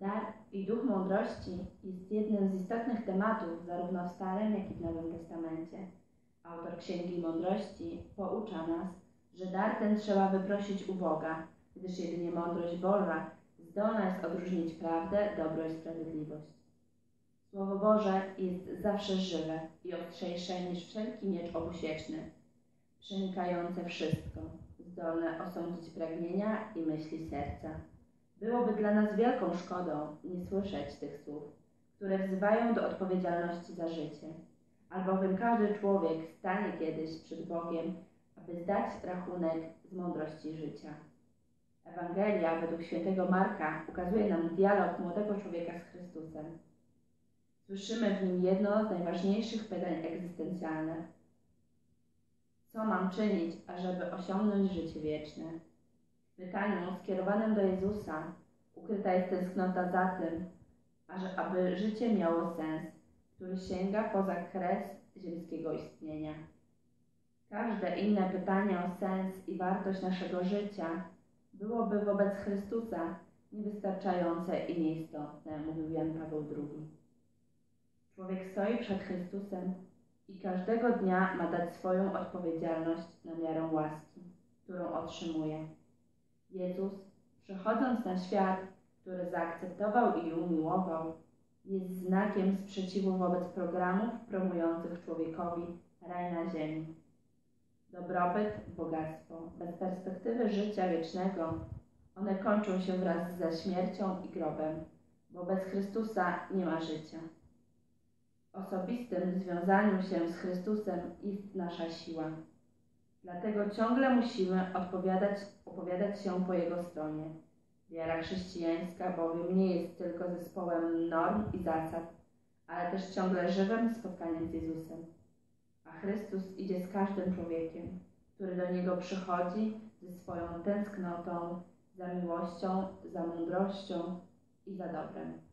Dar i duch mądrości jest jednym z istotnych tematów zarówno w Starym, jak i w Nowym Testamencie. Autor Księgi Mądrości poucza nas, że dar ten trzeba wyprosić u Boga, gdyż jedynie mądrość Boża zdolna jest odróżnić prawdę, dobro i sprawiedliwość. Słowo Boże jest zawsze żywe i ostrzejsze niż wszelki miecz obusieczny, przenikające wszystko, zdolne osądzić pragnienia i myśli serca. Byłoby dla nas wielką szkodą nie słyszeć tych słów, które wzywają do odpowiedzialności za życie, albowiem każdy człowiek stanie kiedyś przed Bogiem, aby zdać rachunek z mądrości życia. Ewangelia według świętego Marka ukazuje nam dialog młodego człowieka z Chrystusem. Słyszymy w nim jedno z najważniejszych pytań egzystencjalnych. Co mam czynić, ażeby osiągnąć życie wieczne? Pytaniu skierowanym do Jezusa ukryta jest tęsknota za tym, aby życie miało sens, który sięga poza kres ziemskiego istnienia. Każde inne pytanie o sens i wartość naszego życia byłoby wobec Chrystusa niewystarczające i nieistotne, mówił Jan Paweł II. Człowiek stoi przed Chrystusem i każdego dnia ma dać swoją odpowiedzialność na miarę łaski, którą otrzymuje. Jezus, przychodząc na świat, który zaakceptował i umiłował, jest znakiem sprzeciwu wobec programów promujących człowiekowi raj na ziemi. Dobrobyt, bogactwo, bez perspektywy życia wiecznego, one kończą się wraz ze śmiercią i grobem, bo bez Chrystusa nie ma życia osobistym związaniu się z Chrystusem jest nasza siła. Dlatego ciągle musimy odpowiadać, opowiadać się po Jego stronie. Wiara chrześcijańska bowiem nie jest tylko zespołem norm i zasad, ale też ciągle żywym spotkaniem z Jezusem. A Chrystus idzie z każdym człowiekiem, który do Niego przychodzi ze swoją tęsknotą, za miłością, za mądrością i za dobrem.